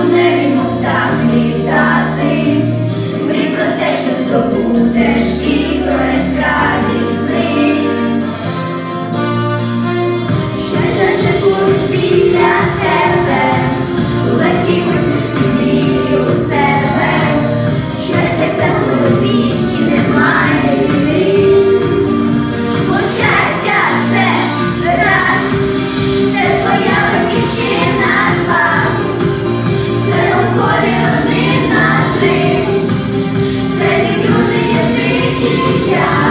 у небі мов так літати, мрій про те, що здобуде. Yeah.